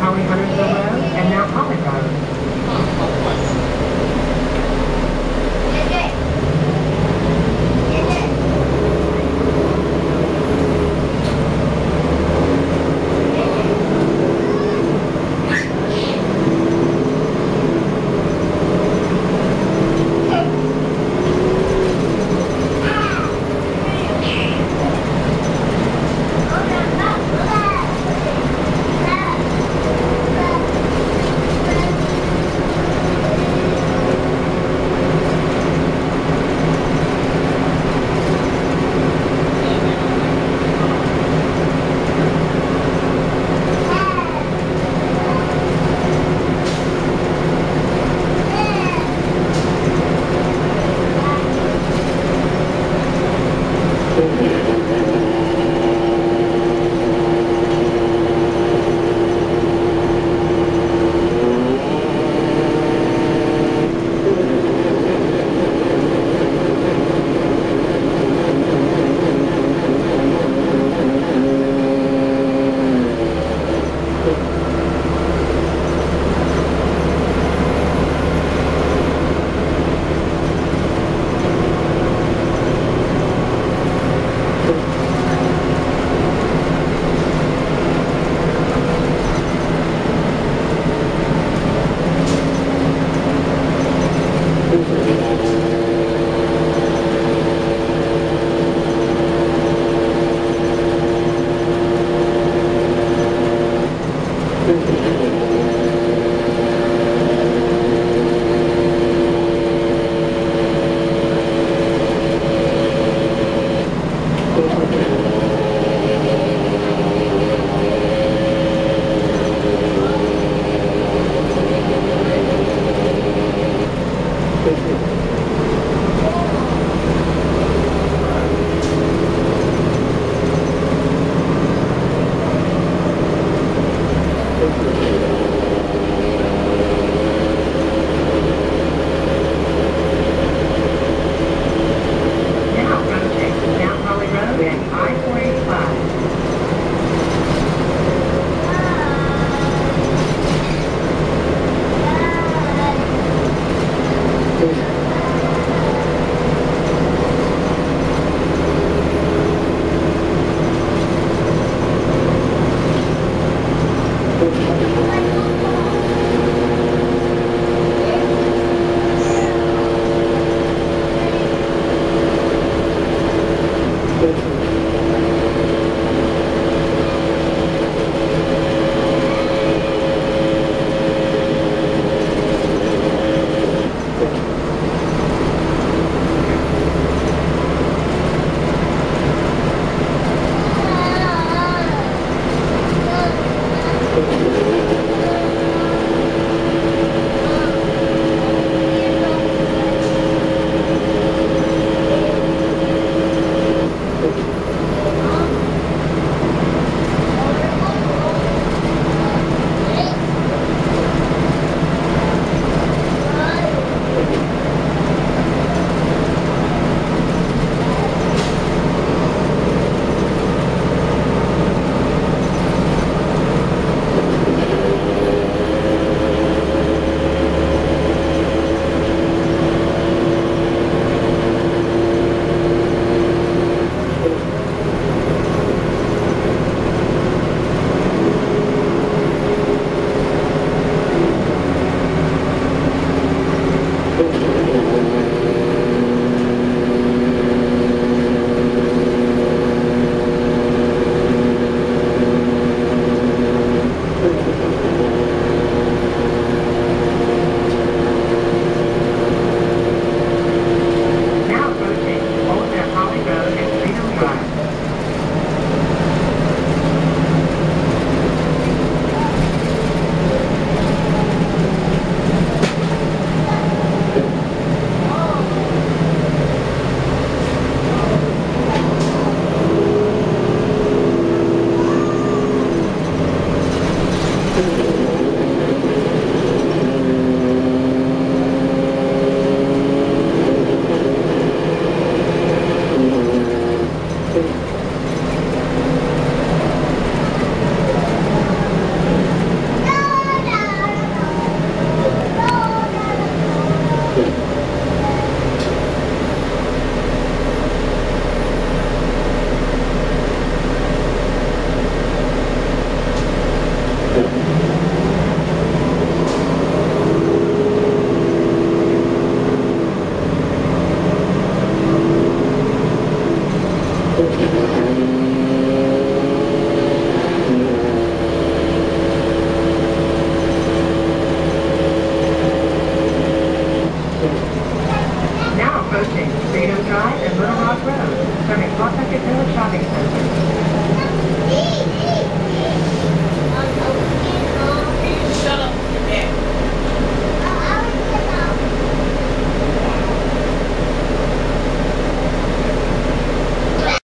how many hundreds Shut up, you man.